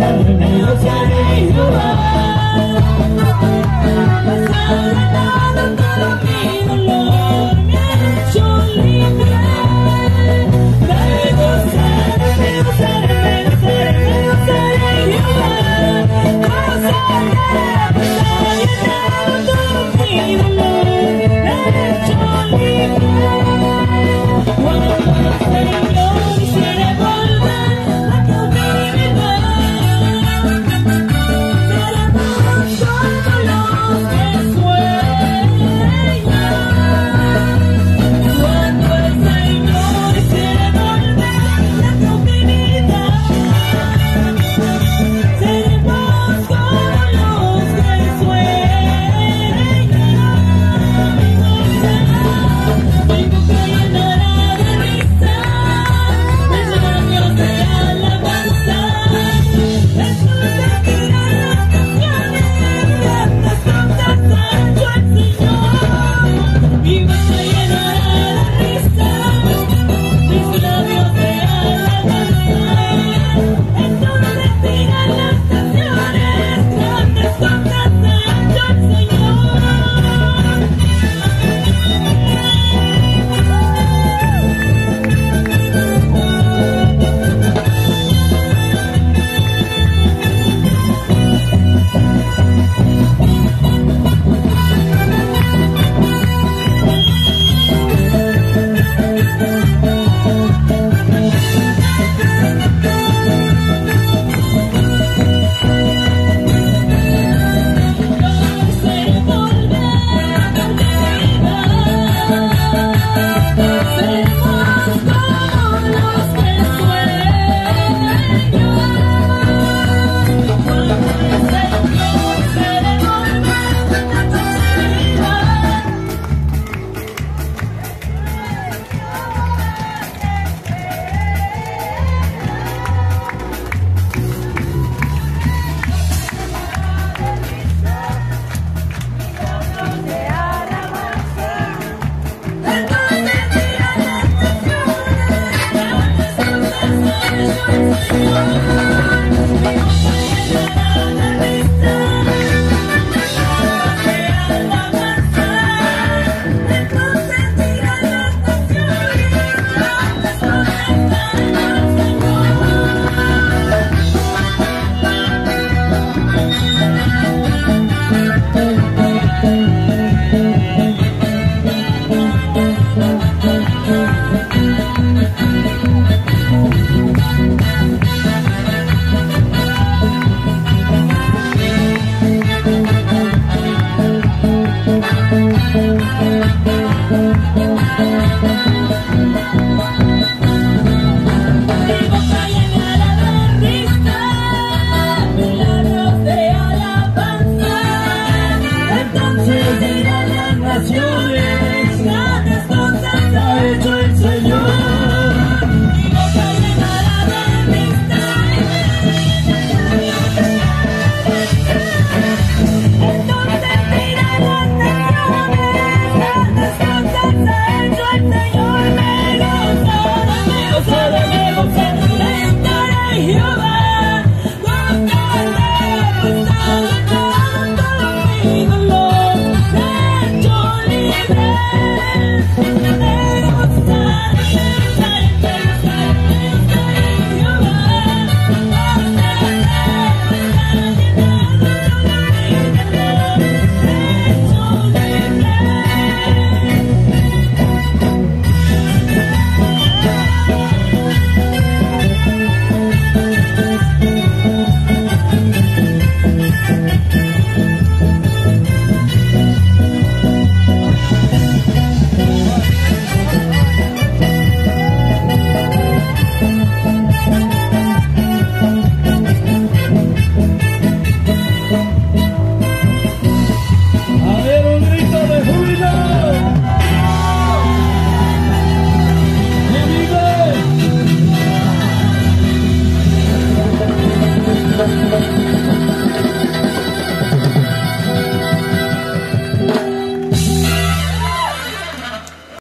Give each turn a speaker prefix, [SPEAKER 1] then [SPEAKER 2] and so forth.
[SPEAKER 1] Tell me, tell me, you are Thank you.